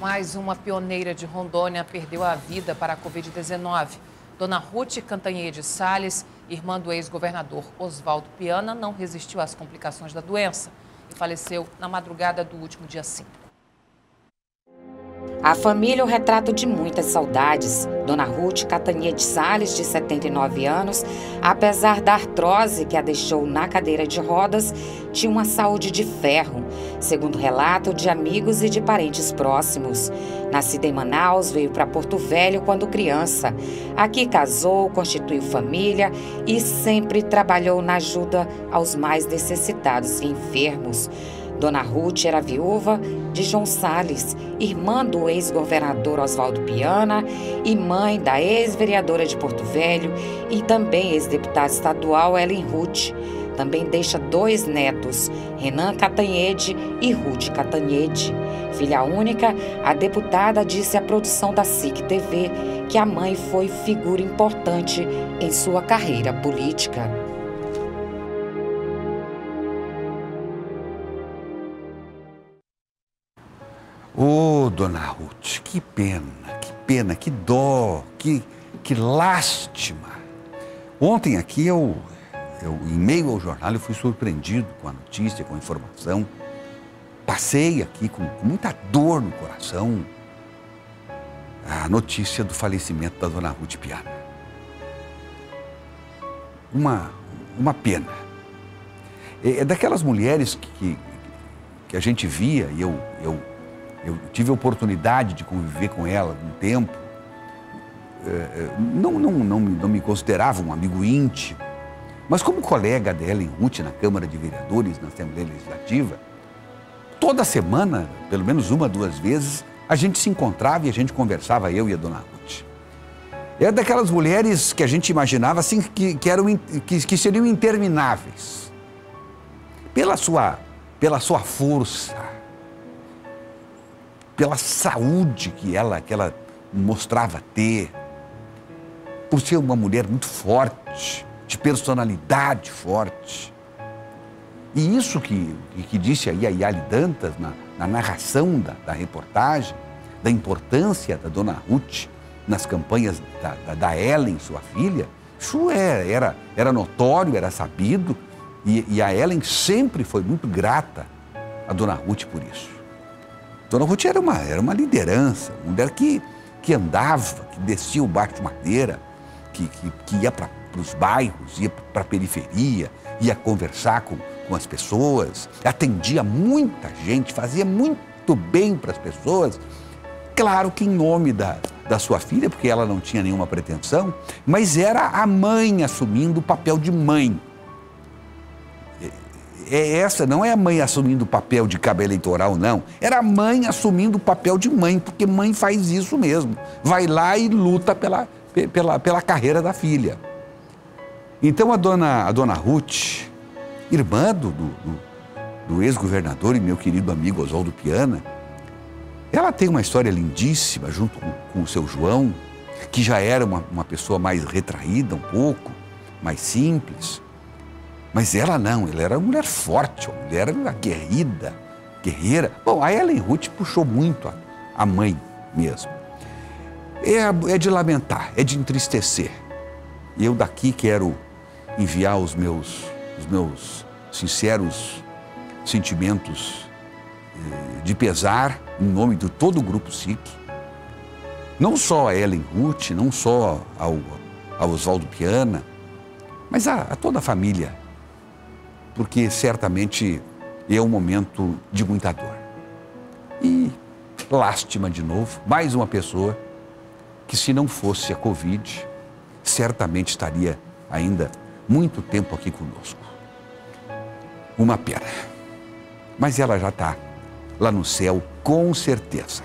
Mais uma pioneira de Rondônia perdeu a vida para a Covid-19. Dona Ruth Cantanhede Salles, irmã do ex-governador Oswaldo Piana, não resistiu às complicações da doença e faleceu na madrugada do último dia 5. A família é o retrato de muitas saudades. Dona Ruth Catania de Sales, de 79 anos, apesar da artrose que a deixou na cadeira de rodas, tinha uma saúde de ferro, segundo relato de amigos e de parentes próximos. Nascida em Manaus, veio para Porto Velho quando criança. Aqui casou, constituiu família e sempre trabalhou na ajuda aos mais necessitados e enfermos. Dona Ruth era viúva de João Sales, irmã do ex-governador Oswaldo Piana e mãe da ex-vereadora de Porto Velho e também ex-deputada estadual Ellen Ruth. Também deixa dois netos, Renan Catanhede e Ruth Catanhede. Filha única, a deputada disse à produção da SIC TV que a mãe foi figura importante em sua carreira política. Ô, oh, dona Ruth, que pena, que pena, que dó, que, que lástima. Ontem aqui eu, eu, em meio ao jornal, eu fui surpreendido com a notícia, com a informação. Passei aqui com, muita dor no coração a notícia do falecimento da dona Ruth Piana. Uma, uma pena. É, é daquelas mulheres que, que a gente via, e eu, eu eu tive a oportunidade de conviver com ela um tempo. É, é, não, não, não, não me considerava um amigo íntimo, mas como colega dela em Ruth na Câmara de Vereadores, na Assembleia Legislativa, toda semana, pelo menos uma, duas vezes, a gente se encontrava e a gente conversava, eu e a dona Ruth. É daquelas mulheres que a gente imaginava assim que, que, eram, que, que seriam intermináveis. Pela sua, pela sua força, pela saúde que ela, que ela mostrava ter, por ser uma mulher muito forte, de personalidade forte. E isso que, que disse aí a Yali Dantas na, na narração da, da, reportagem, da importância da dona Ruth nas campanhas da, da, da Ellen, sua filha, isso era, é, era, era notório, era sabido, e, e a Ellen sempre foi muito grata a dona Ruth por isso. Dona Ruth era uma, era uma liderança, uma mulher que, que andava, que descia o barco de madeira, que, que, que ia para os bairros, ia para a periferia, ia conversar com, com as pessoas, atendia muita gente, fazia muito bem para as pessoas. Claro que em nome da, da sua filha, porque ela não tinha nenhuma pretensão, mas era a mãe assumindo o papel de mãe é essa, não é a mãe assumindo o papel de cabo eleitoral, não. Era a mãe assumindo o papel de mãe, porque mãe faz isso mesmo. Vai lá e luta pela, pela, pela carreira da filha. Então a dona, a dona Ruth, irmã do, do, do ex-governador e meu querido amigo Oswaldo Piana, ela tem uma história lindíssima junto com, com o seu João, que já era uma, uma pessoa mais retraída um pouco, mais simples. Mas ela não, ela era uma mulher forte, uma mulher aguerrida, guerreira. Bom, a Ellen Ruth puxou muito a, a mãe mesmo. É, é de lamentar, é de entristecer. E eu daqui quero enviar os meus, os meus sinceros sentimentos eh, de pesar em nome de todo o Grupo SIC. Não só a Ellen Ruth, não só ao, ao Oswaldo Piana, mas a, a toda a família porque certamente é um momento de muita dor. E lástima de novo, mais uma pessoa que, se não fosse a Covid, certamente estaria ainda muito tempo aqui conosco. Uma pena. Mas ela já está lá no céu, com certeza.